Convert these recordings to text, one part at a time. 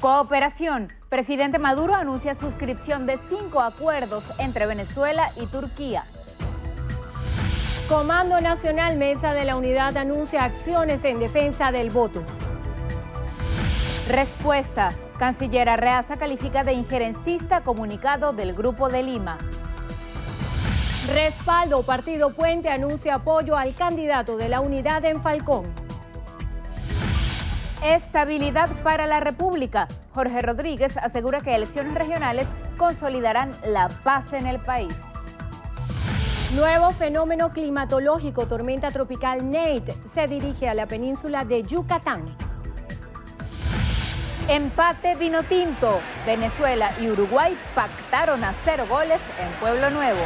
Cooperación. Presidente Maduro anuncia suscripción de cinco acuerdos entre Venezuela y Turquía. Comando Nacional Mesa de la Unidad anuncia acciones en defensa del voto. Respuesta. Canciller Arreaza califica de injerencista comunicado del Grupo de Lima. Respaldo. Partido Puente anuncia apoyo al candidato de la unidad en Falcón. Estabilidad para la República. Jorge Rodríguez asegura que elecciones regionales consolidarán la paz en el país. Nuevo fenómeno climatológico, tormenta tropical Nate, se dirige a la península de Yucatán. Empate vino tinto. Venezuela y Uruguay pactaron a cero goles en Pueblo Nuevo.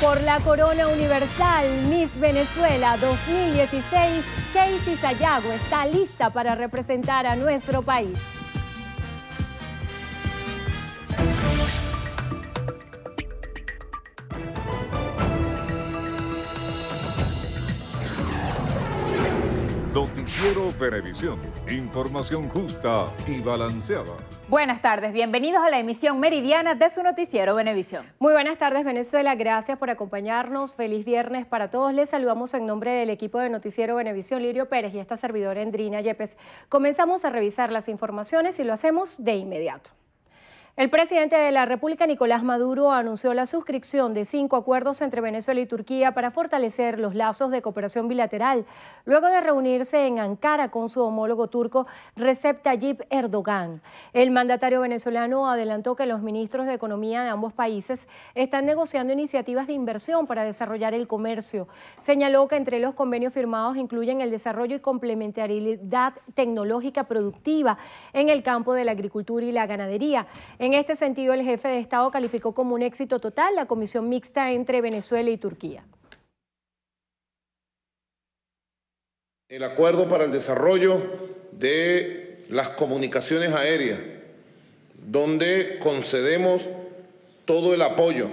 Por la corona universal Miss Venezuela 2016, Casey Sayago está lista para representar a nuestro país. Noticiero Venevisión. Información justa y balanceada. Buenas tardes, bienvenidos a la emisión meridiana de su noticiero Venevisión. Muy buenas tardes Venezuela, gracias por acompañarnos. Feliz viernes para todos. Les saludamos en nombre del equipo de noticiero Venevisión, Lirio Pérez y esta servidora Endrina Yepes. Comenzamos a revisar las informaciones y lo hacemos de inmediato. El presidente de la República, Nicolás Maduro, anunció la suscripción de cinco acuerdos entre Venezuela y Turquía para fortalecer los lazos de cooperación bilateral, luego de reunirse en Ankara con su homólogo turco Recep Tayyip Erdogan. El mandatario venezolano adelantó que los ministros de Economía de ambos países están negociando iniciativas de inversión para desarrollar el comercio. Señaló que entre los convenios firmados incluyen el desarrollo y complementariedad tecnológica productiva en el campo de la agricultura y la ganadería. Este sentido, el jefe de Estado calificó como un éxito total la comisión mixta entre Venezuela y Turquía. El acuerdo para el desarrollo de las comunicaciones aéreas, donde concedemos todo el apoyo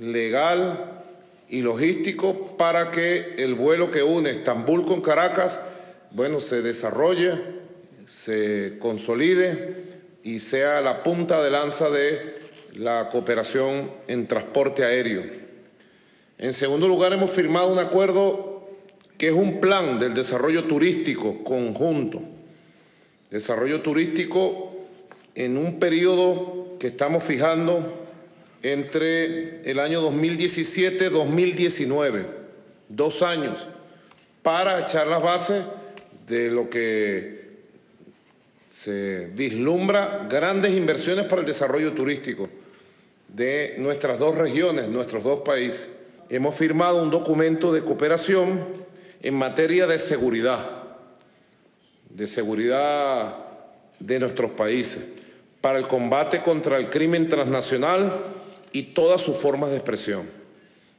legal y logístico para que el vuelo que une Estambul con Caracas, bueno, se desarrolle, se consolide y sea la punta de lanza de la cooperación en transporte aéreo. En segundo lugar, hemos firmado un acuerdo que es un plan del desarrollo turístico conjunto. Desarrollo turístico en un periodo que estamos fijando entre el año 2017-2019, dos años, para echar las bases de lo que se vislumbra grandes inversiones para el desarrollo turístico de nuestras dos regiones, nuestros dos países. Hemos firmado un documento de cooperación en materia de seguridad, de seguridad de nuestros países, para el combate contra el crimen transnacional y todas sus formas de expresión.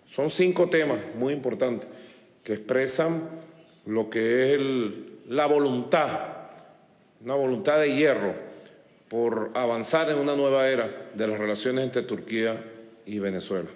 Son cinco temas muy importantes que expresan lo que es la voluntad una voluntad de hierro por avanzar en una nueva era de las relaciones entre Turquía y Venezuela.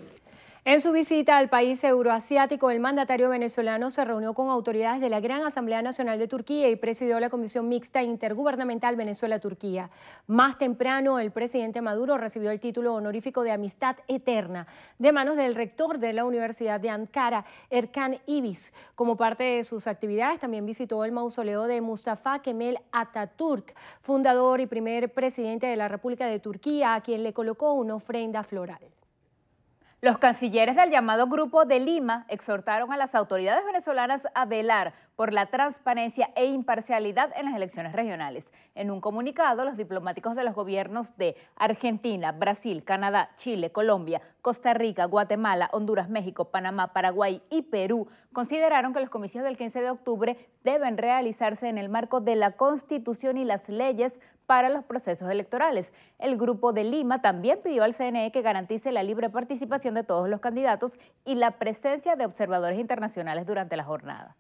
En su visita al país euroasiático, el mandatario venezolano se reunió con autoridades de la Gran Asamblea Nacional de Turquía y presidió la Comisión Mixta Intergubernamental Venezuela-Turquía. Más temprano, el presidente Maduro recibió el título honorífico de Amistad Eterna de manos del rector de la Universidad de Ankara, Erkan Ibis. Como parte de sus actividades, también visitó el mausoleo de Mustafa Kemal Atatürk, fundador y primer presidente de la República de Turquía, a quien le colocó una ofrenda floral. Los cancilleres del llamado Grupo de Lima exhortaron a las autoridades venezolanas a velar por la transparencia e imparcialidad en las elecciones regionales. En un comunicado, los diplomáticos de los gobiernos de Argentina, Brasil, Canadá, Chile, Colombia, Costa Rica, Guatemala, Honduras, México, Panamá, Paraguay y Perú consideraron que los comicios del 15 de octubre deben realizarse en el marco de la Constitución y las leyes para los procesos electorales. El Grupo de Lima también pidió al CNE que garantice la libre participación de todos los candidatos y la presencia de observadores internacionales durante la jornada.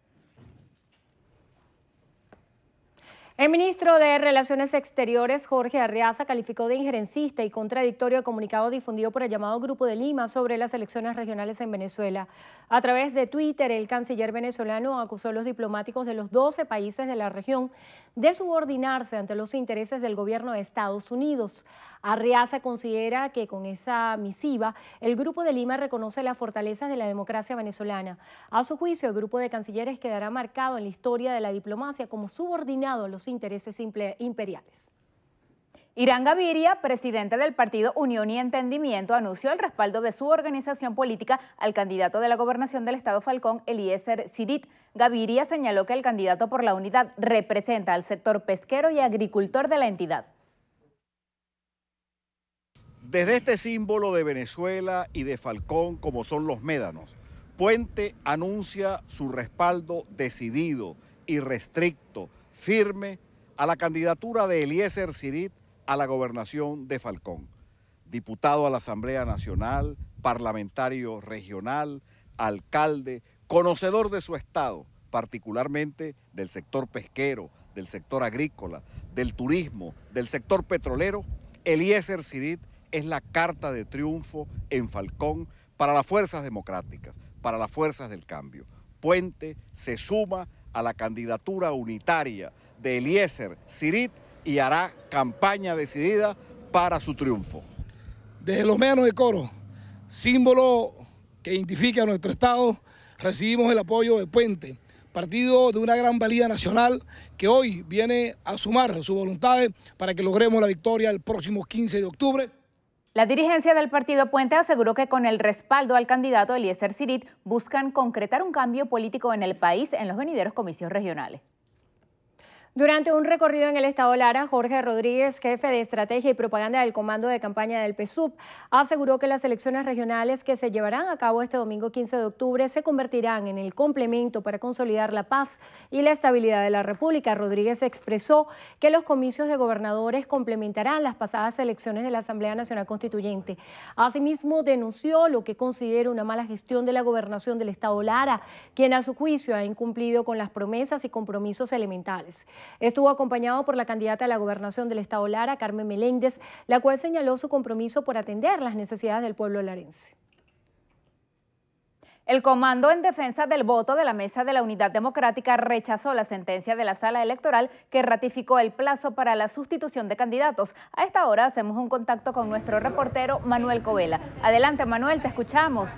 El ministro de Relaciones Exteriores, Jorge Arriaza, calificó de injerencista y contradictorio el comunicado difundido por el llamado Grupo de Lima sobre las elecciones regionales en Venezuela. A través de Twitter, el canciller venezolano acusó a los diplomáticos de los 12 países de la región de subordinarse ante los intereses del gobierno de Estados Unidos. Arriaza considera que con esa misiva el Grupo de Lima reconoce las fortalezas de la democracia venezolana. A su juicio, el Grupo de Cancilleres quedará marcado en la historia de la diplomacia como subordinado a los imperiales. Irán Gaviria, presidente del partido Unión y Entendimiento, anunció el respaldo de su organización política al candidato de la gobernación del estado Falcón, Eliezer Sidit. Gaviria señaló que el candidato por la unidad representa al sector pesquero y agricultor de la entidad. Desde este símbolo de Venezuela y de Falcón, como son los médanos, Puente anuncia su respaldo decidido, irrestricto, firme a la candidatura de Eliezer Sirit a la gobernación de Falcón. Diputado a la Asamblea Nacional, parlamentario regional, alcalde, conocedor de su estado, particularmente del sector pesquero, del sector agrícola, del turismo, del sector petrolero, Eliezer Sirit es la carta de triunfo en Falcón para las fuerzas democráticas, para las fuerzas del cambio. Puente se suma a la candidatura unitaria de Eliezer Sirit y hará campaña decidida para su triunfo. Desde los menos de Coro, símbolo que identifica a nuestro Estado, recibimos el apoyo de Puente, partido de una gran valía nacional que hoy viene a sumar sus voluntades para que logremos la victoria el próximo 15 de octubre. La dirigencia del partido Puente aseguró que con el respaldo al candidato Eliezer Sirit buscan concretar un cambio político en el país en los venideros comicios regionales. Durante un recorrido en el estado Lara, Jorge Rodríguez, jefe de estrategia y propaganda del comando de campaña del PSUV, aseguró que las elecciones regionales que se llevarán a cabo este domingo 15 de octubre se convertirán en el complemento para consolidar la paz y la estabilidad de la República. Rodríguez expresó que los comicios de gobernadores complementarán las pasadas elecciones de la Asamblea Nacional Constituyente. Asimismo, denunció lo que considera una mala gestión de la gobernación del estado Lara, quien a su juicio ha incumplido con las promesas y compromisos elementales. Estuvo acompañado por la candidata a la gobernación del Estado Lara, Carmen Meléndez, la cual señaló su compromiso por atender las necesidades del pueblo larense. El Comando en Defensa del Voto de la Mesa de la Unidad Democrática rechazó la sentencia de la Sala Electoral que ratificó el plazo para la sustitución de candidatos. A esta hora hacemos un contacto con nuestro reportero Manuel Covela. Adelante Manuel, te escuchamos.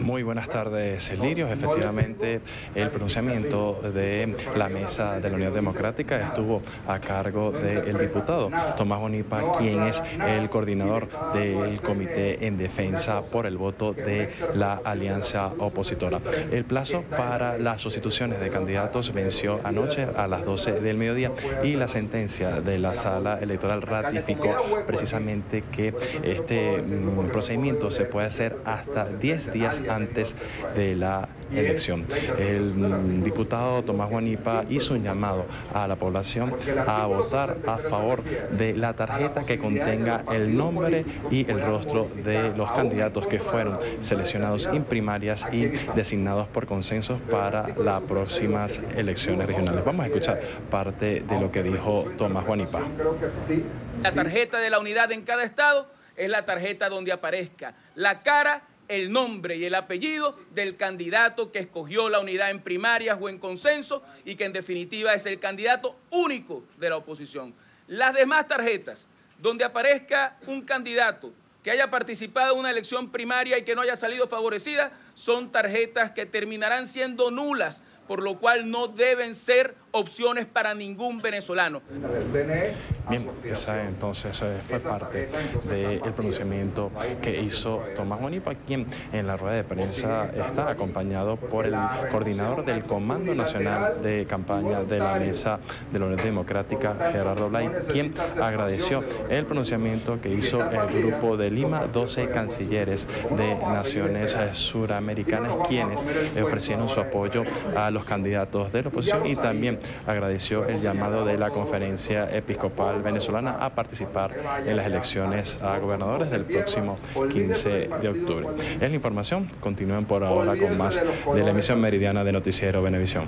Muy buenas tardes, Lirio. Efectivamente, el pronunciamiento de la mesa de la Unidad Democrática estuvo a cargo del diputado Tomás Bonipa, quien es el coordinador del Comité en Defensa por el voto de la alianza opositora. El plazo para las sustituciones de candidatos venció anoche a las 12 del mediodía y la sentencia de la sala electoral ratificó precisamente que este mm, procedimiento se puede hacer hasta 10 días antes de la elección. El diputado Tomás Guanipa hizo un llamado a la población a votar a favor de la tarjeta que contenga el nombre y el rostro de los candidatos que fueron seleccionados en primarias y designados por consenso para las próximas elecciones regionales. Vamos a escuchar parte de lo que dijo Tomás Guanipa. La tarjeta de la unidad en cada estado es la tarjeta donde aparezca la cara el nombre y el apellido del candidato que escogió la unidad en primarias o en consenso y que en definitiva es el candidato único de la oposición. Las demás tarjetas donde aparezca un candidato que haya participado en una elección primaria y que no haya salido favorecida son tarjetas que terminarán siendo nulas, por lo cual no deben ser opciones para ningún venezolano. Bien, esa entonces eh, fue parte del pronunciamiento que hizo Tomás Bonipa, quien en la rueda de prensa está acompañado por el coordinador del Comando Nacional de Campaña de la Mesa de la Unión Democrática, Gerardo Blay, quien agradeció el pronunciamiento que hizo el Grupo de Lima, 12 cancilleres de naciones eh, suramericanas, quienes ofrecieron su apoyo a los candidatos de la oposición y también agradeció el llamado de la Conferencia Episcopal Venezolana a participar en las elecciones a gobernadores del próximo 15 de octubre. Es la información, continúen por ahora con más de la emisión meridiana de Noticiero Venevisión.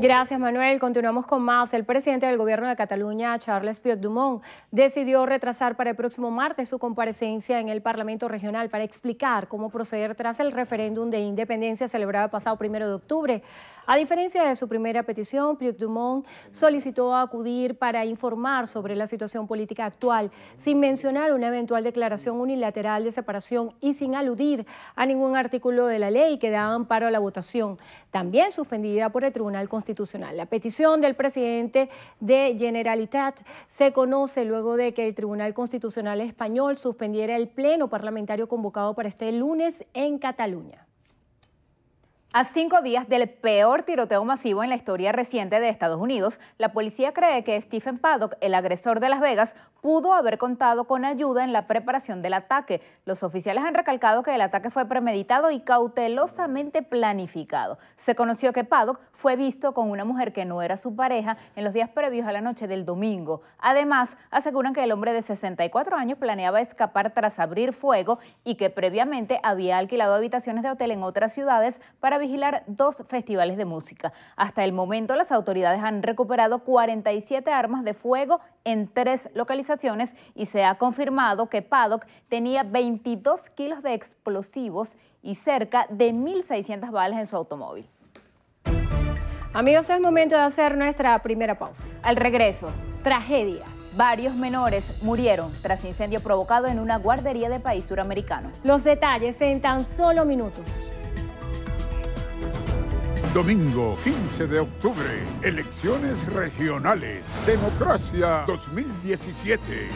Gracias, Manuel. Continuamos con más. El presidente del gobierno de Cataluña, Charles Dumont, decidió retrasar para el próximo martes su comparecencia en el Parlamento Regional para explicar cómo proceder tras el referéndum de independencia celebrado el pasado primero de octubre. A diferencia de su primera petición, Dumont solicitó acudir para informar sobre la situación política actual, sin mencionar una eventual declaración unilateral de separación y sin aludir a ningún artículo de la ley que da amparo a la votación, también suspendida por el Tribunal Constitucional. La petición del presidente de Generalitat se conoce luego de que el Tribunal Constitucional español suspendiera el pleno parlamentario convocado para este lunes en Cataluña. A cinco días del peor tiroteo masivo en la historia reciente de Estados Unidos, la policía cree que Stephen Paddock, el agresor de Las Vegas, pudo haber contado con ayuda en la preparación del ataque. Los oficiales han recalcado que el ataque fue premeditado y cautelosamente planificado. Se conoció que Paddock fue visto con una mujer que no era su pareja en los días previos a la noche del domingo. Además, aseguran que el hombre de 64 años planeaba escapar tras abrir fuego y que previamente había alquilado habitaciones de hotel en otras ciudades para vigilar dos festivales de música. Hasta el momento las autoridades han recuperado 47 armas de fuego en tres localizaciones y se ha confirmado que Paddock tenía 22 kilos de explosivos y cerca de 1.600 balas en su automóvil. Amigos, es momento de hacer nuestra primera pausa. Al regreso, tragedia. Varios menores murieron tras incendio provocado en una guardería de país suramericano. Los detalles en tan solo minutos. Domingo 15 de octubre, elecciones regionales. Democracia 2017.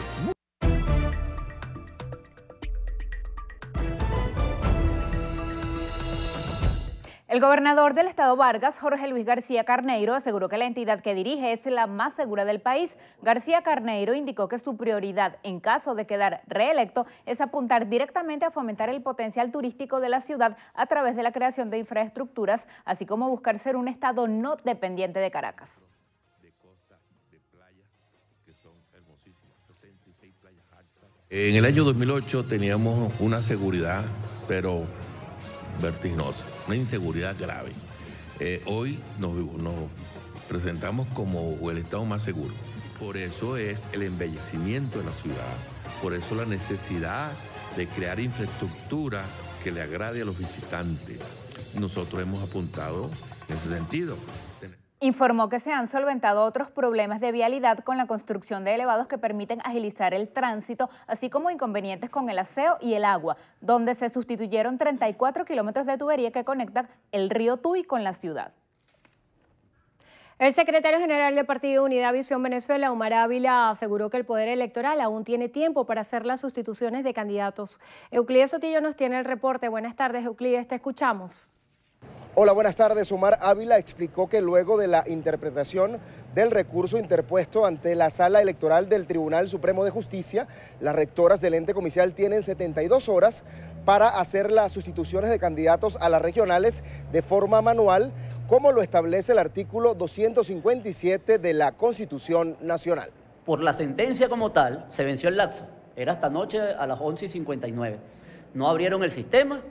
El gobernador del estado Vargas, Jorge Luis García Carneiro, aseguró que la entidad que dirige es la más segura del país. García Carneiro indicó que su prioridad en caso de quedar reelecto es apuntar directamente a fomentar el potencial turístico de la ciudad a través de la creación de infraestructuras, así como buscar ser un estado no dependiente de Caracas. En el año 2008 teníamos una seguridad, pero vertiginosa, una inseguridad grave. Eh, hoy nos, presentamos como el estado más seguro. Por eso es el embellecimiento de la ciudad, por eso la necesidad de crear infraestructura que le agrade a los visitantes. Nosotros hemos apuntado en ese sentido. Informó que se han solventado otros problemas de vialidad con la construcción de elevados que permiten agilizar el tránsito, así como inconvenientes con el aseo y el agua, donde se sustituyeron 34 kilómetros de tubería que conectan el río Tuy con la ciudad. El secretario general del Partido Unidad Visión Venezuela, Omar Ávila, aseguró que el Poder Electoral aún tiene tiempo para hacer las sustituciones de candidatos. Euclides Sotillo nos tiene el reporte. Buenas tardes, Euclides, te escuchamos. Hola, buenas tardes. Omar Ávila explicó que luego de la interpretación del recurso interpuesto ante la sala electoral del Tribunal Supremo de Justicia, las rectoras del ente comicial tienen 72 horas para hacer las sustituciones de candidatos a las regionales de forma manual, como lo establece el artículo 257 de la Constitución Nacional. Por la sentencia como tal, se venció el lapso. Era esta noche a las 11.59. No abrieron el sistema,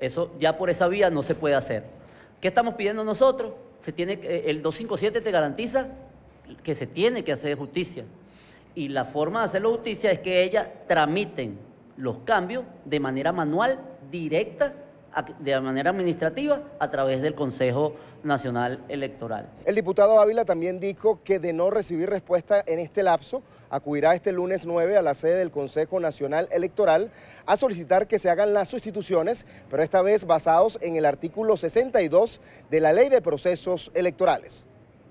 eso ya por esa vía no se puede hacer. ¿Qué estamos pidiendo nosotros? Se tiene, el 257 te garantiza que se tiene que hacer justicia. Y la forma de hacerlo justicia es que ellas tramiten los cambios de manera manual, directa, de manera administrativa, a través del Consejo Nacional Electoral. El diputado Ávila también dijo que de no recibir respuesta en este lapso, acudirá este lunes 9 a la sede del Consejo Nacional Electoral a solicitar que se hagan las sustituciones, pero esta vez basados en el artículo 62 de la Ley de Procesos Electorales.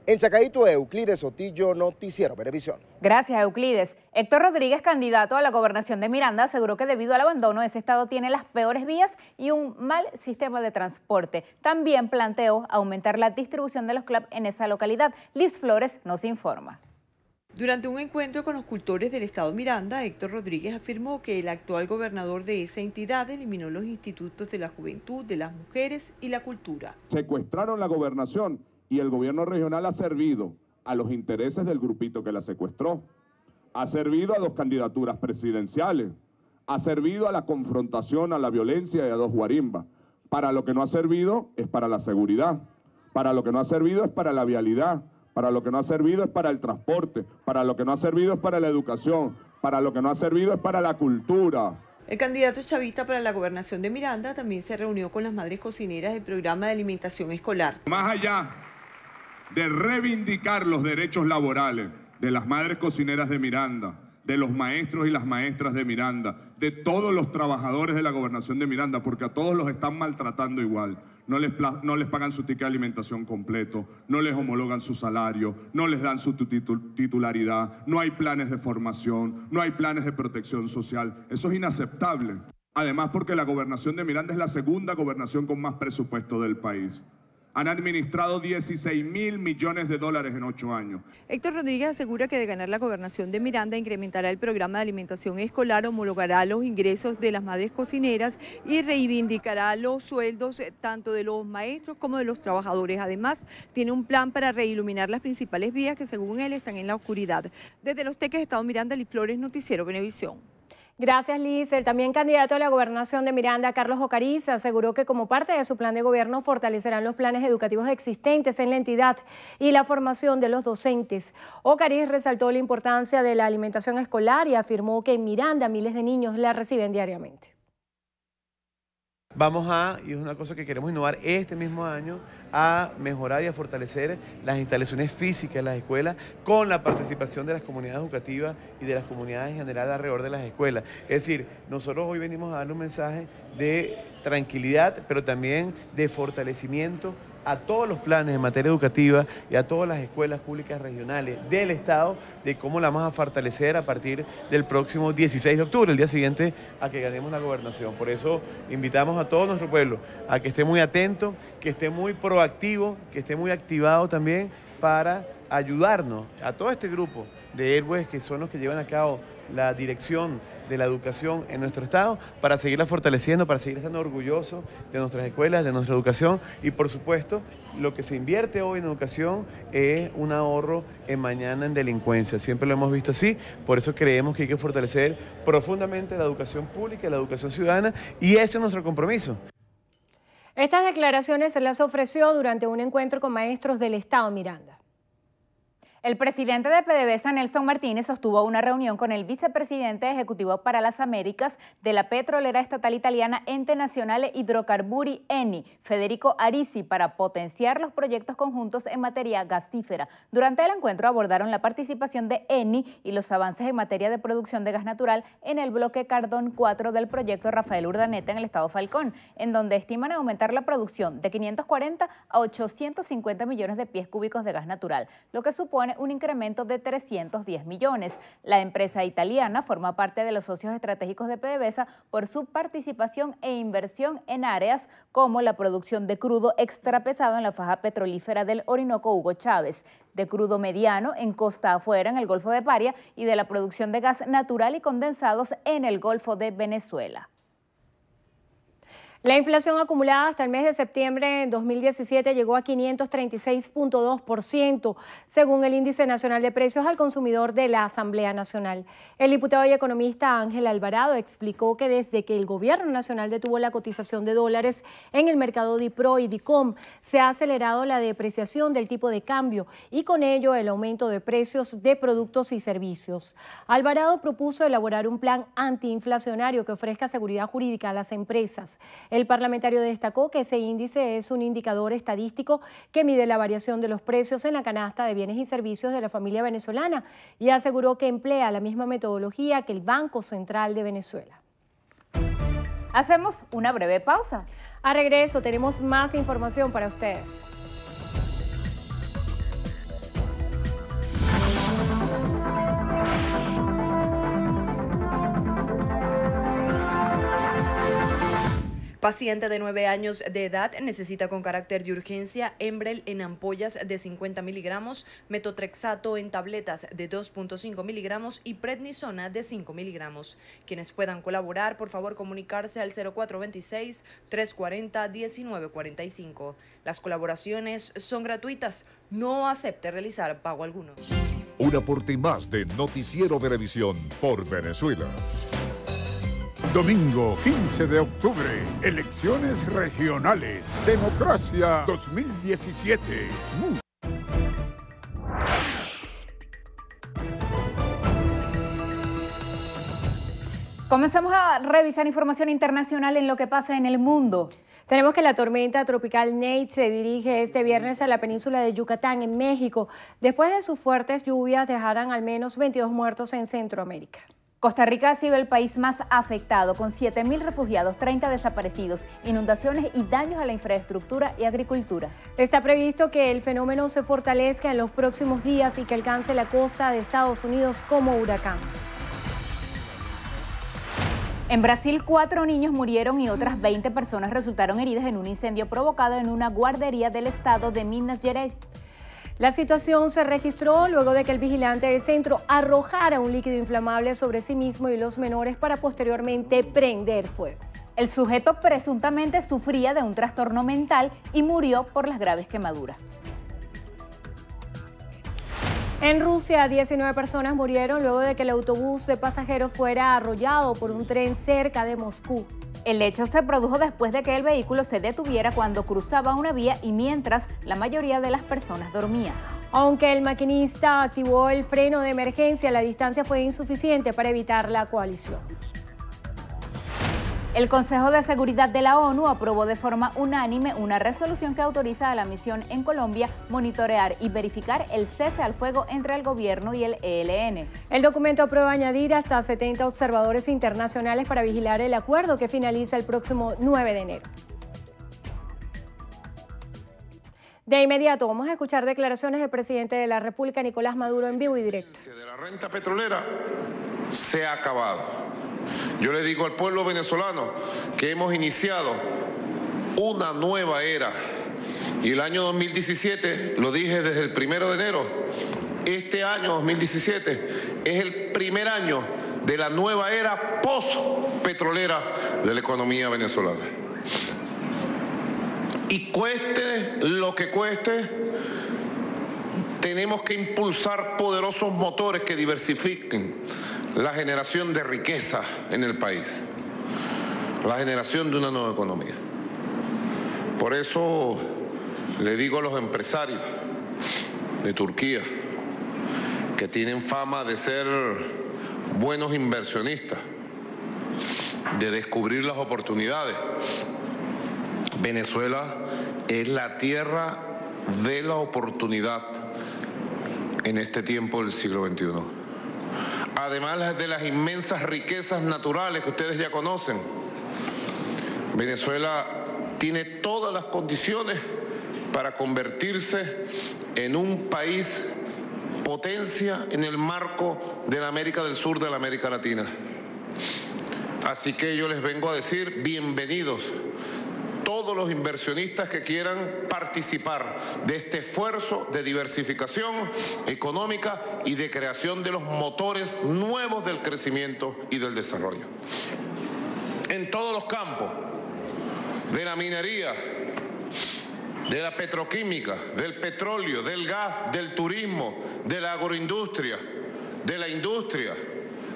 En Chacaito, Euclides Sotillo, Noticiero Televisión. Gracias, Euclides. Héctor Rodríguez, candidato a la gobernación de Miranda, aseguró que debido al abandono ese estado tiene las peores vías y un mal sistema de transporte. También planteó aumentar la distribución de los clubs en esa localidad. Liz Flores nos informa. Durante un encuentro con los cultores del estado Miranda, Héctor Rodríguez afirmó que el actual gobernador de esa entidad eliminó los institutos de la juventud, de las mujeres y la cultura. Secuestraron la gobernación y el gobierno regional ha servido a los intereses del grupito que la secuestró, ha servido a dos candidaturas presidenciales, ha servido a la confrontación, a la violencia y a dos guarimbas. Para lo que no ha servido es para la seguridad para lo que no ha servido es para la vialidad, para lo que no ha servido es para el transporte, para lo que no ha servido es para la educación, para lo que no ha servido es para la cultura. El candidato chavista para la gobernación de Miranda también se reunió con las madres cocineras del programa de alimentación escolar. Más allá de reivindicar los derechos laborales de las madres cocineras de Miranda, de los maestros y las maestras de Miranda, de todos los trabajadores de la gobernación de Miranda, porque a todos los están maltratando igual. No les, no les pagan su ticket de alimentación completo, no les homologan su salario, no les dan su titularidad, no hay planes de formación, no hay planes de protección social. Eso es inaceptable. Además, porque la gobernación de Miranda es la segunda gobernación con más presupuesto del país han administrado 16 mil millones de dólares en ocho años. Héctor Rodríguez asegura que de ganar la gobernación de Miranda incrementará el programa de alimentación escolar, homologará los ingresos de las madres cocineras y reivindicará los sueldos tanto de los maestros como de los trabajadores. Además, tiene un plan para reiluminar las principales vías que según él están en la oscuridad. Desde Los Teques, Estado Miranda, y Noticiero Venevisión. Gracias, Liz. El también candidato a la gobernación de Miranda, Carlos Ocariz, aseguró que como parte de su plan de gobierno fortalecerán los planes educativos existentes en la entidad y la formación de los docentes. Ocariz resaltó la importancia de la alimentación escolar y afirmó que en Miranda miles de niños la reciben diariamente. Vamos a, y es una cosa que queremos innovar este mismo año, a mejorar y a fortalecer las instalaciones físicas de las escuelas con la participación de las comunidades educativas y de las comunidades en general alrededor de las escuelas. Es decir, nosotros hoy venimos a dar un mensaje de tranquilidad, pero también de fortalecimiento a todos los planes en materia educativa y a todas las escuelas públicas regionales del Estado de cómo la vamos a fortalecer a partir del próximo 16 de octubre, el día siguiente a que ganemos la gobernación. Por eso invitamos a todo nuestro pueblo a que esté muy atento, que esté muy proactivo, que esté muy activado también para ayudarnos a todo este grupo de héroes que son los que llevan a cabo la dirección de la educación en nuestro Estado para seguirla fortaleciendo, para seguir estando orgullosos de nuestras escuelas, de nuestra educación y por supuesto lo que se invierte hoy en educación es un ahorro en mañana en delincuencia. Siempre lo hemos visto así, por eso creemos que hay que fortalecer profundamente la educación pública, la educación ciudadana y ese es nuestro compromiso. Estas declaraciones se las ofreció durante un encuentro con maestros del Estado Miranda. El presidente de PDVSA, Nelson Martínez, sostuvo una reunión con el vicepresidente ejecutivo para las Américas de la petrolera estatal italiana Ente Nazionale Hidrocarburi ENI, Federico Arisi, para potenciar los proyectos conjuntos en materia gasífera. Durante el encuentro abordaron la participación de ENI y los avances en materia de producción de gas natural en el bloque Cardón 4 del proyecto Rafael Urdaneta en el estado Falcón, en donde estiman aumentar la producción de 540 a 850 millones de pies cúbicos de gas natural, lo que supone un incremento de 310 millones. La empresa italiana forma parte de los socios estratégicos de PDVSA por su participación e inversión en áreas como la producción de crudo extrapesado en la faja petrolífera del Orinoco Hugo Chávez, de crudo mediano en costa afuera en el Golfo de Paria y de la producción de gas natural y condensados en el Golfo de Venezuela. La inflación acumulada hasta el mes de septiembre en 2017 llegó a 536.2%, según el Índice Nacional de Precios al Consumidor de la Asamblea Nacional. El diputado y economista Ángel Alvarado explicó que desde que el Gobierno Nacional detuvo la cotización de dólares en el mercado DIPRO y DICOM, se ha acelerado la depreciación del tipo de cambio y con ello el aumento de precios de productos y servicios. Alvarado propuso elaborar un plan antiinflacionario que ofrezca seguridad jurídica a las empresas. El parlamentario destacó que ese índice es un indicador estadístico que mide la variación de los precios en la canasta de bienes y servicios de la familia venezolana y aseguró que emplea la misma metodología que el Banco Central de Venezuela. Hacemos una breve pausa. A regreso tenemos más información para ustedes. Paciente de 9 años de edad necesita con carácter de urgencia Embrel en ampollas de 50 miligramos, metotrexato en tabletas de 2.5 miligramos y prednisona de 5 miligramos. Quienes puedan colaborar, por favor comunicarse al 0426-340-1945. Las colaboraciones son gratuitas. No acepte realizar pago alguno. Un aporte más de Noticiero de Revisión por Venezuela. Domingo 15 de octubre, elecciones regionales. Democracia 2017. Comenzamos a revisar información internacional en lo que pasa en el mundo. Tenemos que la tormenta tropical Nate se dirige este viernes a la península de Yucatán, en México, después de sus fuertes lluvias dejarán al menos 22 muertos en Centroamérica. Costa Rica ha sido el país más afectado, con 7.000 refugiados, 30 desaparecidos, inundaciones y daños a la infraestructura y agricultura. Está previsto que el fenómeno se fortalezca en los próximos días y que alcance la costa de Estados Unidos como huracán. En Brasil, cuatro niños murieron y otras 20 personas resultaron heridas en un incendio provocado en una guardería del estado de Minas Gerais. La situación se registró luego de que el vigilante del centro arrojara un líquido inflamable sobre sí mismo y los menores para posteriormente prender fuego. El sujeto presuntamente sufría de un trastorno mental y murió por las graves quemaduras. En Rusia, 19 personas murieron luego de que el autobús de pasajeros fuera arrollado por un tren cerca de Moscú. El hecho se produjo después de que el vehículo se detuviera cuando cruzaba una vía y mientras la mayoría de las personas dormían. Aunque el maquinista activó el freno de emergencia, la distancia fue insuficiente para evitar la coalición. El Consejo de Seguridad de la ONU aprobó de forma unánime una resolución que autoriza a la misión en Colombia monitorear y verificar el cese al fuego entre el gobierno y el ELN. El documento aprueba añadir hasta 70 observadores internacionales para vigilar el acuerdo que finaliza el próximo 9 de enero. De inmediato vamos a escuchar declaraciones del presidente de la República, Nicolás Maduro, en vivo y directo. De la renta petrolera se ha acabado. Yo le digo al pueblo venezolano que hemos iniciado una nueva era. Y el año 2017, lo dije desde el primero de enero, este año 2017 es el primer año de la nueva era post-petrolera de la economía venezolana. Y cueste lo que cueste, tenemos que impulsar poderosos motores que diversifiquen la generación de riqueza en el país, la generación de una nueva economía. Por eso le digo a los empresarios de Turquía, que tienen fama de ser buenos inversionistas, de descubrir las oportunidades. Venezuela es la tierra de la oportunidad en este tiempo del siglo XXI además de las inmensas riquezas naturales que ustedes ya conocen, Venezuela tiene todas las condiciones para convertirse en un país potencia en el marco de la América del Sur, de la América Latina. Así que yo les vengo a decir, bienvenidos todos los inversionistas que quieran participar de este esfuerzo de diversificación económica y de creación de los motores nuevos del crecimiento y del desarrollo. En todos los campos, de la minería, de la petroquímica, del petróleo, del gas, del turismo, de la agroindustria, de la industria,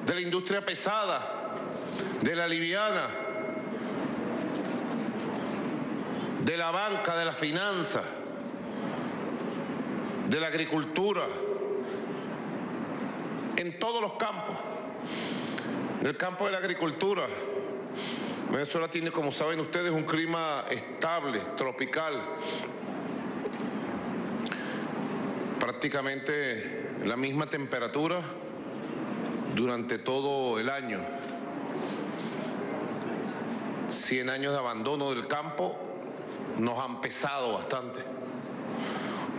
de la industria pesada, de la liviana, de la banca, de la finanza, de la agricultura, en todos los campos. En el campo de la agricultura, Venezuela tiene, como saben ustedes, un clima estable, tropical, prácticamente la misma temperatura durante todo el año. 100 años de abandono del campo nos han pesado bastante.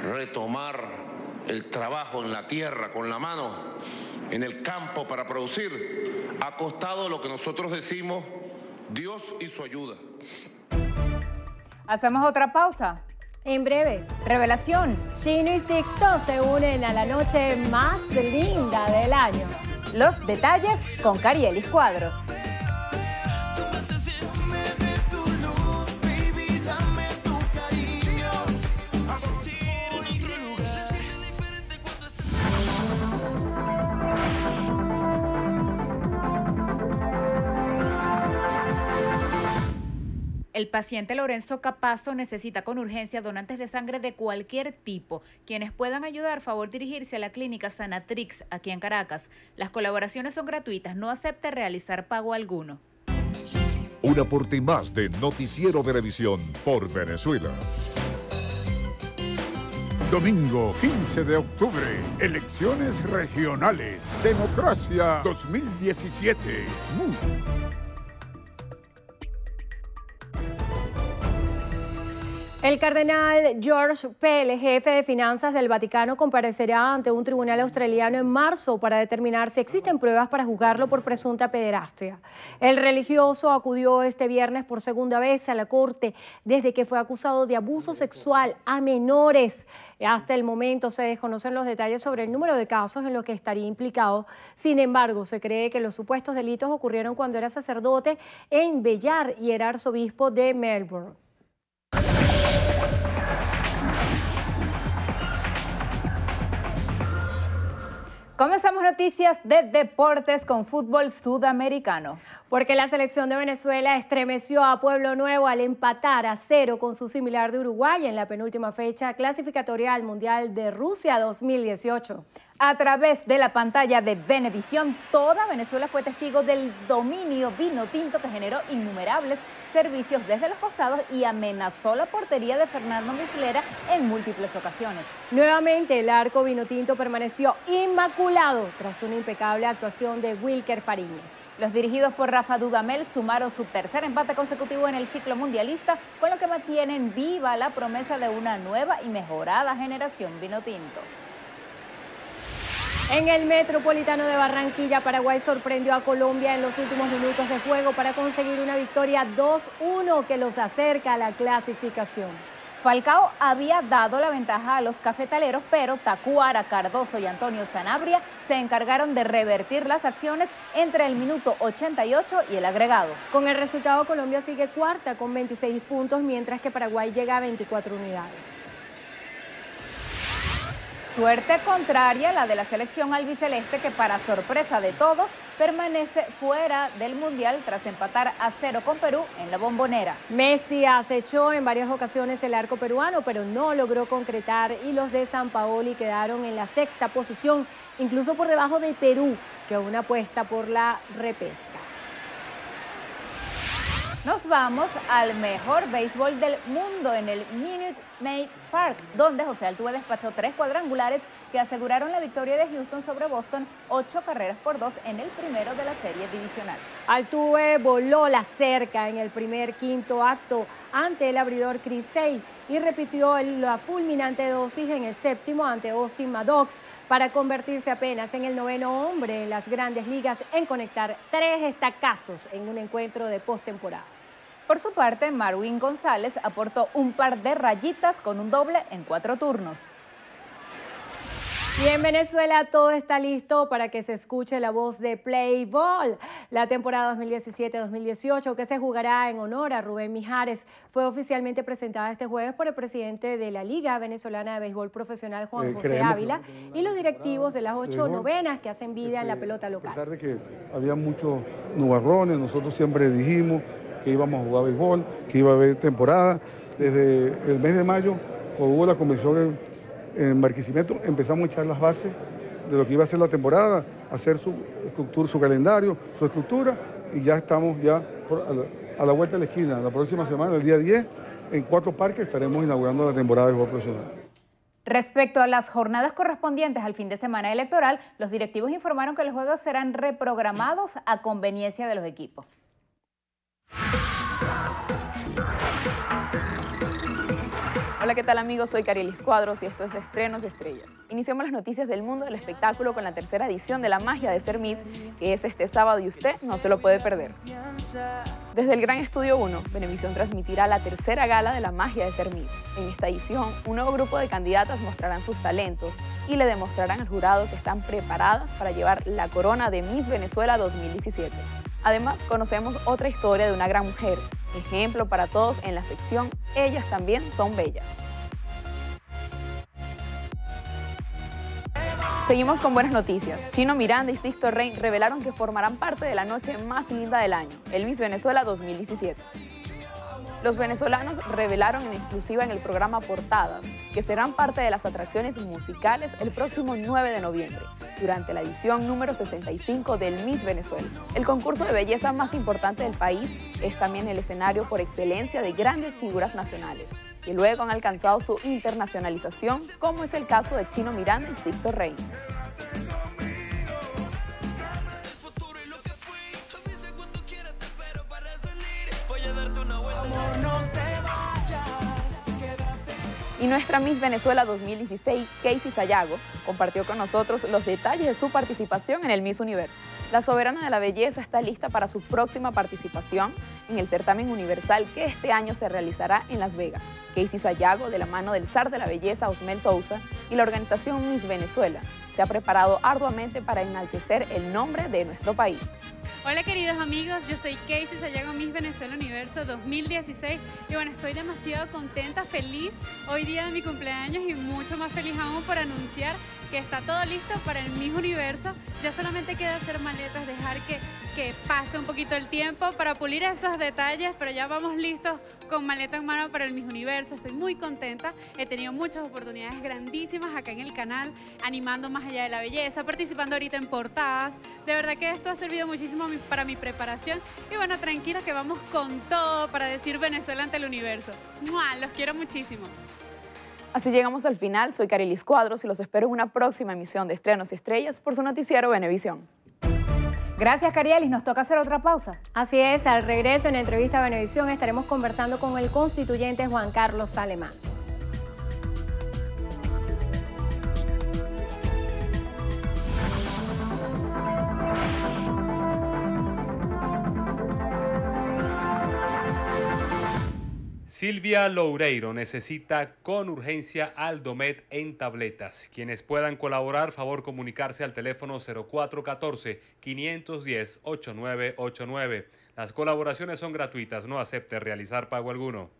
Retomar el trabajo en la tierra, con la mano, en el campo para producir, ha costado lo que nosotros decimos, Dios y su ayuda. Hacemos otra pausa. En breve, revelación. Chino y Sixto se unen a la noche más linda del año. Los detalles con Carielis Cuadros. El paciente Lorenzo Capazo necesita con urgencia donantes de sangre de cualquier tipo. Quienes puedan ayudar, favor dirigirse a la clínica Sanatrix aquí en Caracas. Las colaboraciones son gratuitas, no acepte realizar pago alguno. Un aporte más de Noticiero Televisión por Venezuela. Domingo 15 de octubre, elecciones regionales. Democracia 2017. El cardenal George Pell, jefe de finanzas del Vaticano, comparecerá ante un tribunal australiano en marzo para determinar si existen pruebas para juzgarlo por presunta pederastia. El religioso acudió este viernes por segunda vez a la corte desde que fue acusado de abuso sexual a menores. Hasta el momento se desconocen los detalles sobre el número de casos en los que estaría implicado. Sin embargo, se cree que los supuestos delitos ocurrieron cuando era sacerdote en Bellar y era arzobispo de Melbourne. Comenzamos noticias de deportes con fútbol sudamericano. Porque la selección de Venezuela estremeció a Pueblo Nuevo al empatar a cero con su similar de Uruguay en la penúltima fecha clasificatoria al Mundial de Rusia 2018. A través de la pantalla de Venevisión, toda Venezuela fue testigo del dominio vino tinto que generó innumerables servicios desde los costados y amenazó la portería de Fernando Muslera en múltiples ocasiones. Nuevamente el arco vinotinto permaneció inmaculado tras una impecable actuación de Wilker Fariñez. Los dirigidos por Rafa Dudamel sumaron su tercer empate consecutivo en el ciclo mundialista, con lo que mantienen viva la promesa de una nueva y mejorada generación vinotinto. En el Metropolitano de Barranquilla, Paraguay sorprendió a Colombia en los últimos minutos de juego para conseguir una victoria 2-1 que los acerca a la clasificación. Falcao había dado la ventaja a los cafetaleros, pero Tacuara, Cardoso y Antonio Sanabria se encargaron de revertir las acciones entre el minuto 88 y el agregado. Con el resultado, Colombia sigue cuarta con 26 puntos, mientras que Paraguay llega a 24 unidades. Suerte contraria la de la selección albiceleste que para sorpresa de todos permanece fuera del Mundial tras empatar a cero con Perú en la bombonera. Messi acechó en varias ocasiones el arco peruano pero no logró concretar y los de San Paoli quedaron en la sexta posición, incluso por debajo de Perú que aún apuesta por la repesca. Nos vamos al mejor béisbol del mundo en el Minute Maid Park, donde José Altuve despachó tres cuadrangulares que aseguraron la victoria de Houston sobre Boston, ocho carreras por dos en el primero de la serie divisional. Altuve voló la cerca en el primer quinto acto ante el abridor Chris Sale y repitió la fulminante dosis en el séptimo ante Austin Maddox para convertirse apenas en el noveno hombre en las grandes ligas en conectar tres estacazos en un encuentro de postemporada. Por su parte, Marwin González aportó un par de rayitas con un doble en cuatro turnos. Y en Venezuela todo está listo para que se escuche la voz de Play Ball. La temporada 2017-2018 que se jugará en honor a Rubén Mijares fue oficialmente presentada este jueves por el presidente de la Liga Venezolana de Béisbol Profesional, Juan eh, José Ávila, y los directivos de las ocho novenas que hacen vida en la pelota local. A pesar de que había muchos nubarrones, nosotros siempre dijimos que íbamos a jugar béisbol, que iba a haber temporada. Desde el mes de mayo hubo la convención en Barquisimeto, empezamos a echar las bases de lo que iba a ser la temporada, hacer su estructura, su calendario, su estructura, y ya estamos ya a, la, vuelta de la esquina. La próxima semana, el día 10, en cuatro parques estaremos inaugurando la temporada de béisbol profesional. Respecto a las jornadas correspondientes al fin de semana electoral, los directivos informaron que los juegos serán reprogramados a conveniencia de los equipos. Hola, ¿qué tal amigos? Soy Carielis Cuadros y esto es Estrenos Estrellas. Iniciamos las noticias del mundo del espectáculo con la tercera edición de La Magia de Ser Miss, que es este sábado y usted no se lo puede perder. Desde el Gran Estudio 1, Venevisión transmitirá la tercera gala de La Magia de Ser Miss. En esta edición, un nuevo grupo de candidatas mostrarán sus talentos y le demostrarán al jurado que están preparadas para llevar la corona de Miss Venezuela 2017. Además, conocemos otra historia de una gran mujer, ejemplo para todos en la sección Ellas también son bellas. Seguimos con buenas noticias. Chino Miranda y Sixto Rey revelaron que formarán parte de la noche más linda del año, el Miss Venezuela 2017. Los venezolanos revelaron en exclusiva en el programa Portadas que serán parte de las atracciones musicales el próximo 9 de noviembre, durante la edición número 65 del Miss Venezuela. El concurso de belleza más importante del país es también el escenario por excelencia de grandes figuras nacionales, que luego han alcanzado su internacionalización, como es el caso de Chino Miranda y Sixto Rey. Y nuestra Miss Venezuela 2016, Casey Sayago, compartió con nosotros los detalles de su participación en el Miss Universo. La soberana de la belleza está lista para su próxima participación en el certamen universal que este año se realizará en Las Vegas. Casey Sayago, de la mano del zar de la belleza Osmel Sousa y la organización Miss Venezuela, se ha preparado arduamente para enaltecer el nombre de nuestro país. Hola queridos amigos, yo soy Casey Sayago Miss Venezuela Universo 2016 y bueno, estoy demasiado contenta, feliz hoy día de mi cumpleaños y mucho más feliz aún por anunciar que está todo listo para el Miss Universo. Ya solamente queda hacer maletas, dejar que, que pase un poquito el tiempo para pulir esos detalles, pero ya vamos listos con maleta en mano para el Miss Universo. Estoy muy contenta, he tenido muchas oportunidades grandísimas acá en el canal, animando más allá de la belleza, participando ahorita en portadas. De verdad que esto ha servido muchísimo para mi preparación y bueno, tranquilos que vamos con todo para decir Venezuela ante el universo. Los quiero muchísimo. Así llegamos al final. Soy Carilis Cuadros y los espero en una próxima emisión de Estrenos y Estrellas por su noticiero Venevisión. Gracias, Carielis. Nos toca hacer otra pausa. Así es, al regreso en la entrevista a Venevisión estaremos conversando con el constituyente Juan Carlos Alemán. Silvia Loureiro necesita con urgencia Aldomet en tabletas. Quienes puedan colaborar, favor comunicarse al teléfono 0414-510-8989. Las colaboraciones son gratuitas, no acepte realizar pago alguno.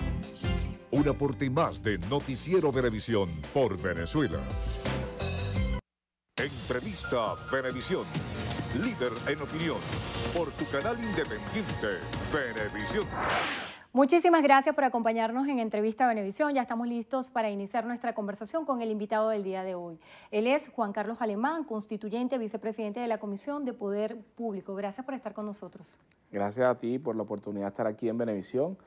Un aporte más de Noticiero Venevisión por Venezuela. Entrevista Venevisión. Líder en opinión. Por tu canal independiente, Venevisión. Muchísimas gracias por acompañarnos en Entrevista Benevisión. Ya estamos listos para iniciar nuestra conversación con el invitado del día de hoy. Él es Juan Carlos Alemán, constituyente, vicepresidente de la Comisión de Poder Público. Gracias por estar con nosotros. Gracias a ti por la oportunidad de estar aquí en Benevisión.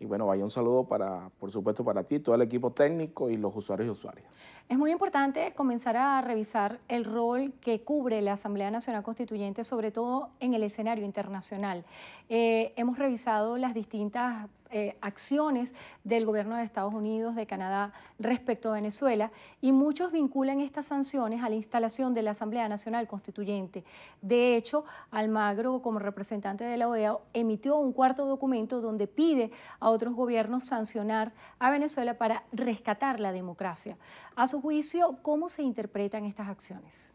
Y bueno, vaya un saludo para, por supuesto, para ti, todo el equipo técnico y los usuarios y usuarias. Es muy importante comenzar a revisar el rol que cubre la Asamblea Nacional Constituyente, sobre todo en el escenario internacional. Eh, hemos revisado las distintas eh, acciones del gobierno de Estados Unidos, de Canadá respecto a Venezuela y muchos vinculan estas sanciones a la instalación de la Asamblea Nacional Constituyente. De hecho, Almagro, como representante de la OEA, emitió un cuarto documento donde pide a otros gobiernos sancionar a Venezuela para rescatar la democracia. A su juicio, ¿cómo se interpretan estas acciones?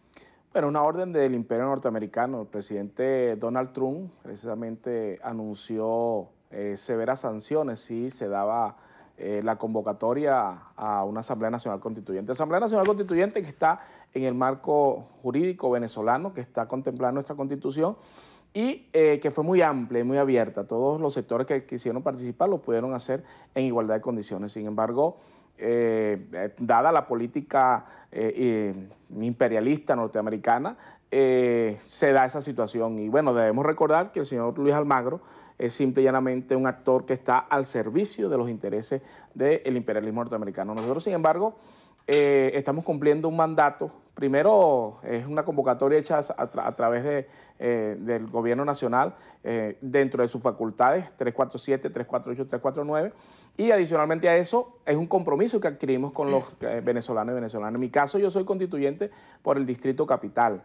Bueno, una orden del imperio norteamericano. El presidente Donald Trump precisamente anunció eh, severas sanciones si se daba eh, la convocatoria a una Asamblea Nacional Constituyente. Asamblea Nacional Constituyente que está en el marco jurídico venezolano, que está contemplada en nuestra Constitución y eh, que fue muy amplia y muy abierta. Todos los sectores que quisieron participar lo pudieron hacer en igualdad de condiciones. Sin embargo, dada la política imperialista norteamericana, se da esa situación. Y bueno, debemos recordar que el señor Luis Almagro es simple y llanamente un actor que está al servicio de los intereses del imperialismo norteamericano. Nosotros, sin embargo, eh, estamos cumpliendo un mandato. Primero, es una convocatoria hecha a, través eh, del gobierno nacional eh, dentro de sus facultades 347, 348, 349. Y adicionalmente a eso, es un compromiso que adquirimos con los venezolanos y venezolanas. En mi caso, yo soy constituyente por el Distrito Capital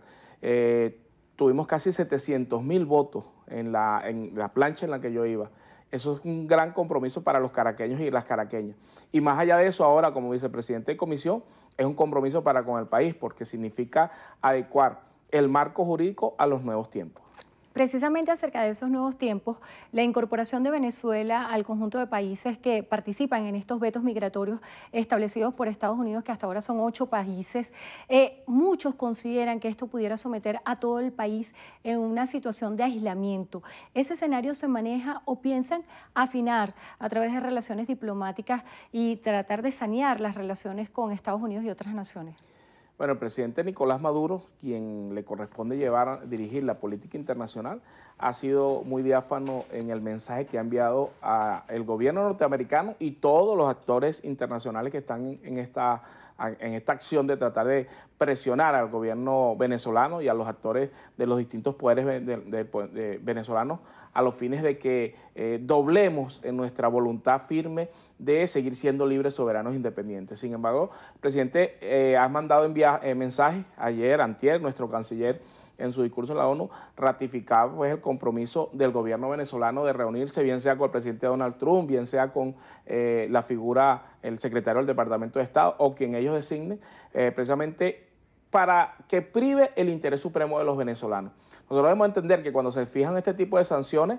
tuvimos casi 700 mil votos en la, en la plancha en la que yo iba. Eso es un gran compromiso para los caraqueños y las caraqueñas. Y más allá de eso, ahora como vicepresidente de comisión, es un compromiso para con el país porque significa adecuar el marco jurídico a los nuevos tiempos. Precisamente acerca de esos nuevos tiempos, la incorporación de Venezuela al conjunto de países que participan en estos vetos migratorios establecidos por Estados Unidos, que hasta ahora son ocho países, eh, muchos consideran que esto pudiera someter a todo el país en una situación de aislamiento. ¿Ese escenario se maneja o piensan afinar a través de relaciones diplomáticas y tratar de sanear las relaciones con Estados Unidos y otras naciones? Bueno, el presidente Nicolás Maduro, quien le corresponde llevar, dirigir la política internacional, ha sido muy diáfano en el mensaje que ha enviado al gobierno norteamericano y todos los actores internacionales que están en esta en esta acción de tratar de presionar al gobierno venezolano y a los actores de los distintos poderes venezolanos a los fines de que eh, doblemos en nuestra voluntad firme de seguir siendo libres, soberanos, independientes. Sin embargo, presidente eh, ha mandado eh, mensajes ayer, antier, nuestro canciller, en su discurso en la ONU ratificaba pues, el compromiso del gobierno venezolano de reunirse, bien sea con el presidente Donald Trump, bien sea con eh, la figura, el secretario del Departamento de Estado o quien ellos designen, eh, precisamente para que prive el interés supremo de los venezolanos. Nosotros debemos entender que cuando se fijan este tipo de sanciones,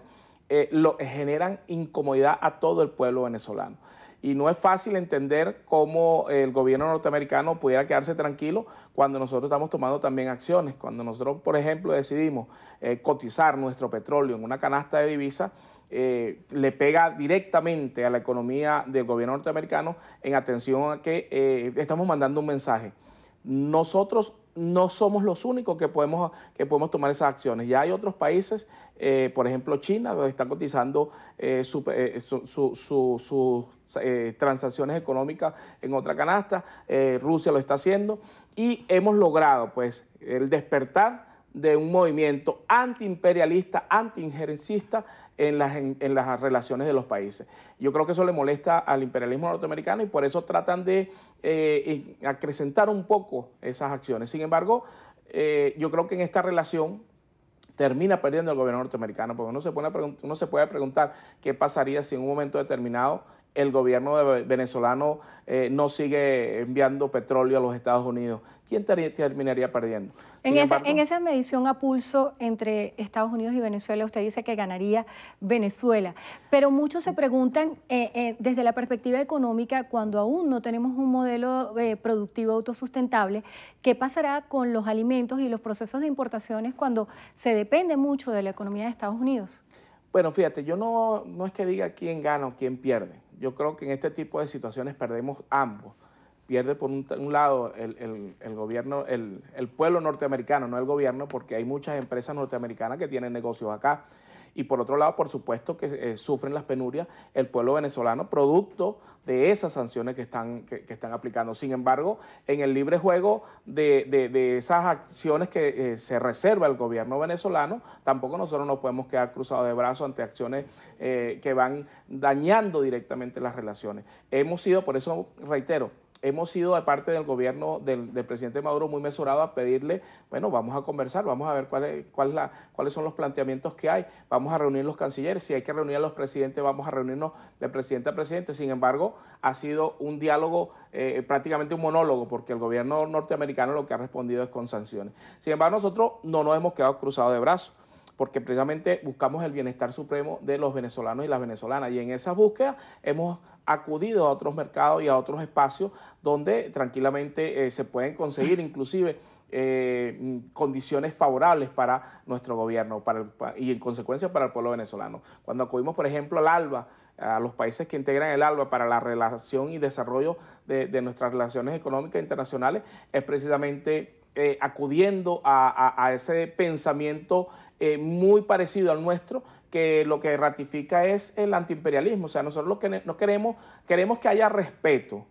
eh, lo, generan incomodidad a todo el pueblo venezolano y no es fácil entender cómo el gobierno norteamericano pudiera quedarse tranquilo cuando nosotros estamos tomando también acciones. Cuando nosotros, por ejemplo, decidimos eh, cotizar nuestro petróleo en una canasta de divisas, eh, le pega directamente a la economía del gobierno norteamericano en atención a que eh, estamos mandando un mensaje. Nosotros no somos los únicos que podemos, que podemos tomar esas acciones. Ya hay otros países, por ejemplo China, donde están cotizando sus su, eh, transacciones económicas en otra canasta, eh, Rusia lo está haciendo y hemos logrado pues el despertar de un movimiento antiimperialista, antiinjerencista en las, en, las relaciones de los países. Yo creo que eso le molesta al imperialismo norteamericano y por eso tratan de eh, acrecentar un poco esas acciones. Sin embargo, yo creo que en esta relación termina perdiendo el gobierno norteamericano, porque uno se puede preguntar qué pasaría si en un momento determinado el gobierno venezolano eh, no sigue enviando petróleo a los Estados Unidos. ¿Quién terminaría perdiendo? En esa, en esa, medición a pulso entre Estados Unidos y Venezuela, usted dice que ganaría Venezuela, pero muchos se preguntan eh, eh, desde la perspectiva económica, cuando aún no tenemos un modelo productivo autosustentable, ¿qué pasará con los alimentos y los procesos de importaciones cuando se depende mucho de la economía de Estados Unidos? Bueno, fíjate, yo no, no es que diga quién gana o quién pierde yo creo que en este tipo de situaciones perdemos ambos. Pierde por un, lado el, gobierno, el, el, pueblo norteamericano, no el gobierno, porque hay muchas empresas norteamericanas que tienen negocios acá y por otro lado, por supuesto, que eh, sufren las penurias el pueblo venezolano producto de esas sanciones que están, que, están aplicando. Sin embargo, en el libre juego de, esas acciones que eh, se reserva el gobierno venezolano, tampoco nosotros nos podemos quedar cruzados de brazos ante acciones eh, que van dañando directamente las relaciones. Hemos sido, por eso reitero, hemos sido de parte del gobierno del, presidente Maduro muy mesurado a pedirle, bueno, vamos a conversar, vamos a ver cuál cuál la, cuáles son los planteamientos que hay, vamos a reunir los cancilleres, si hay que reunir a los presidentes, vamos a reunirnos de presidente a presidente. Sin embargo, ha sido un diálogo, eh, prácticamente un monólogo, porque el gobierno norteamericano lo que ha respondido es con sanciones. Sin embargo, nosotros no nos hemos quedado cruzados de brazos porque precisamente buscamos el bienestar supremo de los venezolanos y las venezolanas. Y en esa búsqueda hemos acudido a otros mercados y a otros espacios donde tranquilamente eh, se pueden conseguir inclusive eh, condiciones favorables para nuestro gobierno para y en consecuencia para el pueblo venezolano. Cuando acudimos, por ejemplo, al ALBA, a los países que integran el ALBA para la relación y desarrollo de, nuestras relaciones económicas internacionales, es precisamente eh, acudiendo a, ese pensamiento eh, muy parecido al nuestro, que lo que ratifica es el antiimperialismo. O sea, nosotros lo que no queremos, queremos que haya respeto.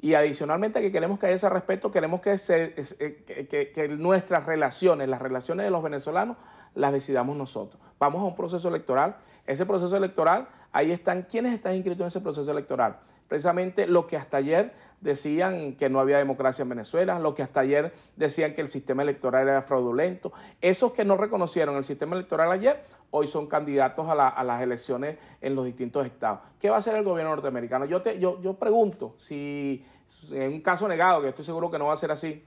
Y adicionalmente que queremos que haya ese respeto, queremos que, eh, que, nuestras relaciones, las relaciones de los venezolanos, las decidamos nosotros. Vamos a un proceso electoral. Ese proceso electoral, ahí están, ¿quiénes están inscritos en ese proceso electoral? Precisamente lo que hasta ayer decían que no había democracia en Venezuela, lo que hasta ayer decían que el sistema electoral era fraudulento. Esos que no reconocieron el sistema electoral ayer, hoy son candidatos a, las elecciones en los distintos estados. ¿Qué va a hacer el gobierno norteamericano? Yo, te, yo, yo pregunto, si en un caso negado, que estoy seguro que no va a ser así,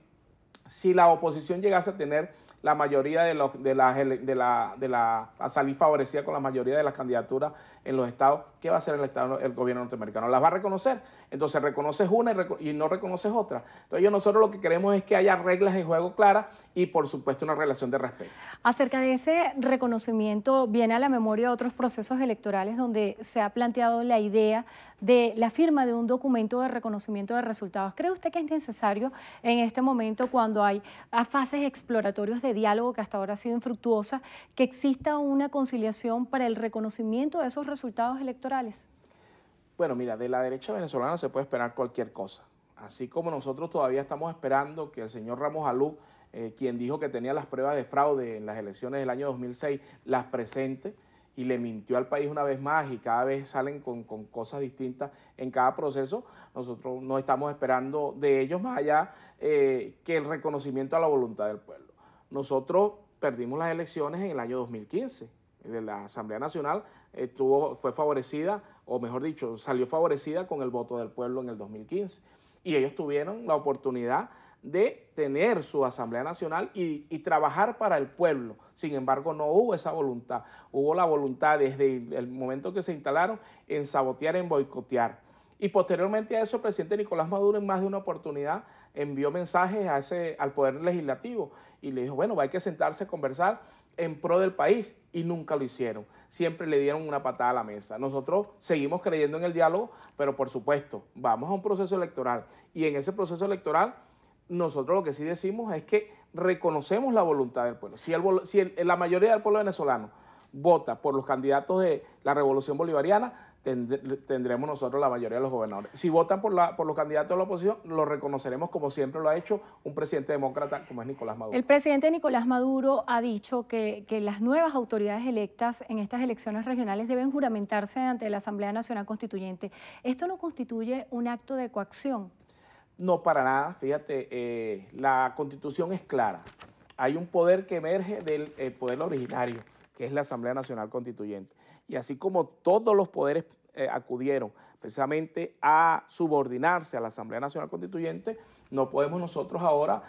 si la oposición llegase a tener la mayoría de, los, de, la, de, la, de la, a salir favorecida con la mayoría de las candidaturas en los estados, ¿qué va a hacer el, estado, el gobierno norteamericano? ¿Las va a reconocer? Entonces reconoces una y, no reconoces otra. Entonces nosotros lo que queremos es que haya reglas de juego claras y por supuesto una relación de respeto. Acerca de ese reconocimiento, viene a la memoria otros procesos electorales donde se ha planteado la idea de la firma de un documento de reconocimiento de resultados. ¿Cree usted que es necesario en este momento, cuando hay fases exploratorias de diálogo que hasta ahora ha sido infructuosa, que exista una conciliación para el reconocimiento de esos resultados electorales? Bueno, mira, de la derecha venezolana se puede esperar cualquier cosa. Así como nosotros todavía estamos esperando que el señor Ramos Alú, eh, quien dijo que tenía las pruebas de fraude en las elecciones del año 2006, las presente y le mintió al país una vez más y cada vez salen con, cosas distintas en cada proceso, nosotros no estamos esperando de ellos más allá eh, que el reconocimiento a la voluntad del pueblo. Nosotros perdimos las elecciones en el año 2015. La Asamblea Nacional fue favorecida, o mejor dicho, salió favorecida con el voto del pueblo en el 2015. Y ellos tuvieron la oportunidad de tener su Asamblea Nacional y, trabajar para el pueblo. Sin embargo, no hubo esa voluntad. Hubo la voluntad desde el momento que se instalaron en sabotear, en boicotear. Y posteriormente a eso, el presidente Nicolás Maduro en más de una oportunidad envió mensajes a ese, al Poder Legislativo y le dijo, bueno, hay que sentarse a conversar en pro del país y nunca lo hicieron. Siempre le dieron una patada a la mesa. Nosotros seguimos creyendo en el diálogo, pero por supuesto, vamos a un proceso electoral y en ese proceso electoral nosotros lo que sí decimos es que reconocemos la voluntad del pueblo. Si, si la mayoría del pueblo venezolano vota por los candidatos de la revolución bolivariana, tendremos nosotros la mayoría de los gobernadores. Si votan por, la, por los candidatos de la oposición, lo reconoceremos como siempre lo ha hecho un presidente demócrata como es Nicolás Maduro. El presidente Nicolás Maduro ha dicho que, que las nuevas autoridades electas en estas elecciones regionales deben juramentarse ante la Asamblea Nacional Constituyente. ¿Esto no constituye un acto de coacción? No, para nada. Fíjate, eh, la constitución es clara. Hay un poder que emerge del eh, poder originario, que es la Asamblea Nacional Constituyente. Y así como todos los poderes eh, acudieron precisamente a subordinarse a la Asamblea Nacional Constituyente, no podemos nosotros ahora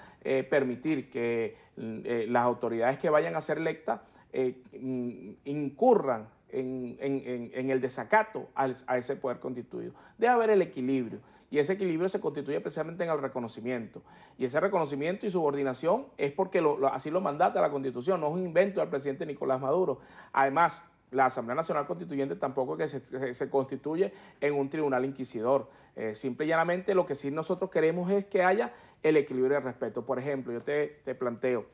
permitir que las autoridades que vayan a ser electas mm, incurran en, el desacato a ese poder constituido. Debe haber el equilibrio y ese equilibrio se constituye precisamente en el reconocimiento. Y ese reconocimiento y subordinación es porque así lo mandata la Constitución, no es un invento del presidente Nicolás Maduro. Además, la Asamblea Nacional Constituyente tampoco que se, constituye en un tribunal inquisidor. Eh, simple y llanamente lo que sí nosotros queremos es que haya el equilibrio de respeto. Por ejemplo, yo te, te planteo,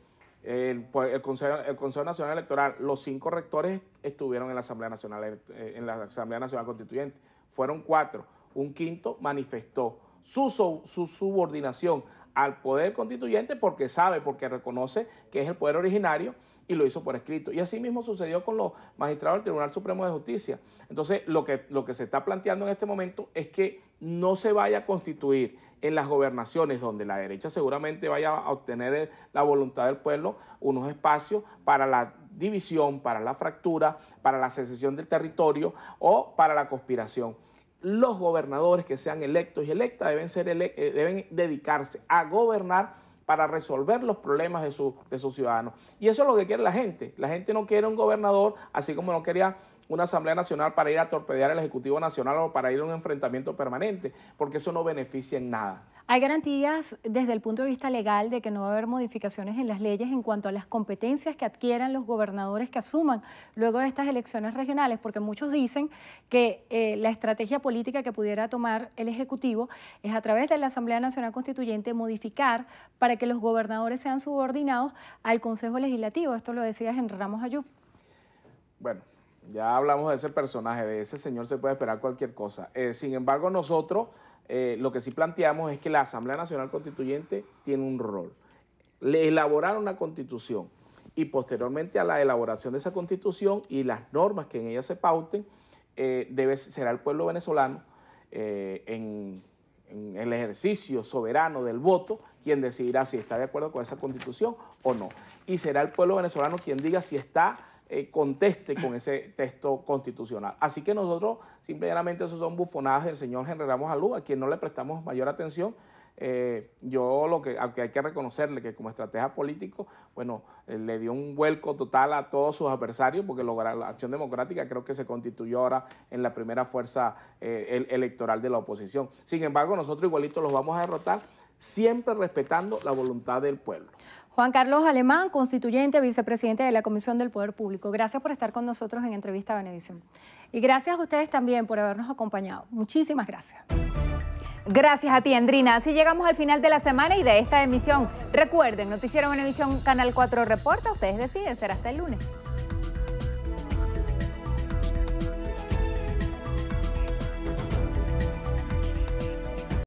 el, Consejo, el, Consejo, Nacional Electoral, los cinco rectores estuvieron en la Asamblea Nacional, eh, en la Asamblea Nacional Constituyente. Fueron cuatro. Un quinto manifestó su, su subordinación al poder constituyente porque sabe, porque reconoce que es el poder originario y lo hizo por escrito. Y así mismo sucedió con los magistrados del Tribunal Supremo de Justicia. Entonces, lo que, lo que se está planteando en este momento es que no se vaya a constituir en las gobernaciones donde la derecha seguramente vaya a obtener la voluntad del pueblo unos espacios para la división, para la fractura, para la secesión del territorio o para la conspiración los gobernadores que sean electos y electas deben, ser eh, deben dedicarse a gobernar para resolver los problemas de, de sus ciudadanos. Y eso es lo que quiere la gente. La gente no quiere un gobernador, así como no quería una Asamblea Nacional para ir a torpedear el Ejecutivo Nacional o para ir a un enfrentamiento permanente, porque eso no beneficia en nada. ¿Hay garantías desde el punto de vista legal de que no va a haber modificaciones en las leyes en cuanto a las competencias que adquieran los gobernadores que asuman luego de estas elecciones regionales? Porque muchos dicen que eh, la estrategia política que pudiera tomar el Ejecutivo es a través de la Asamblea Nacional Constituyente modificar para que los gobernadores sean subordinados al Consejo Legislativo. Esto lo decía en Ramos Ayub. Bueno, ya hablamos de ese personaje, de ese señor se puede esperar cualquier cosa. Eh, sin embargo, nosotros eh, lo que sí planteamos es que la Asamblea Nacional Constituyente tiene un rol. Le elaborar una constitución y posteriormente a la elaboración de esa constitución y las normas que en ella se pauten, eh, debe, será el pueblo venezolano en, en el ejercicio soberano del voto quien decidirá si está de acuerdo con esa constitución o no. Y será el pueblo venezolano quien diga si está eh, conteste con ese texto constitucional. Así que nosotros, simplemente, esos son bufonadas del señor Henry Ramos Alú, a quien no le prestamos mayor atención, eh, yo lo que, aunque hay que reconocerle que como estratega político, bueno, eh, le dio un vuelco total a todos sus adversarios, porque lograr la acción democrática creo que se constituyó ahora en la primera fuerza electoral de la oposición. Sin embargo, nosotros igualito los vamos a derrotar, siempre respetando la voluntad del pueblo. Juan Carlos Alemán, constituyente, vicepresidente de la Comisión del Poder Público. Gracias por estar con nosotros en Entrevista Benevisión. Y gracias a ustedes también por habernos acompañado. Muchísimas gracias. Gracias a ti, Andrina. Así llegamos al final de la semana y de esta emisión. Recuerden, Noticiero Venevisión Canal 4 Reporta. Ustedes deciden, será hasta el lunes.